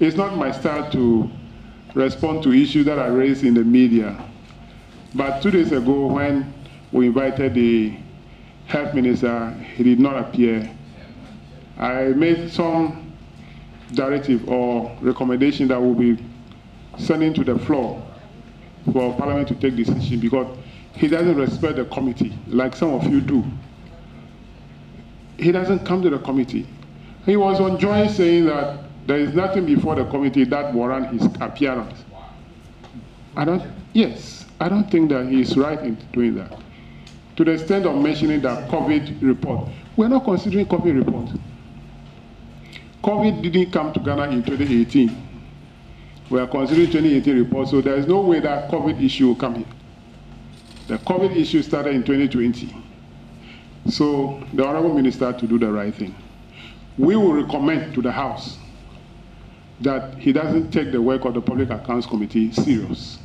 It's not my style to respond to issues that are raised in the media. But two days ago, when we invited the health minister, he did not appear. I made some directive or recommendation that will be sending to the floor for Parliament to take decision because he doesn't respect the committee like some of you do. He doesn't come to the committee. He was on joy saying that there is nothing before the committee that warrant his appearance. I don't, yes, I don't think that he is right in doing that. To the extent of mentioning that COVID report, we're not considering COVID report. COVID didn't come to Ghana in 2018. We are considering 2018 report, so there is no way that COVID issue will come here. The COVID issue started in 2020. So the Honorable Minister to do the right thing. We will recommend to the House that he doesn't take the work of the Public Accounts Committee serious.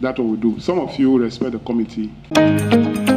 That's what we do. Some of you respect the committee.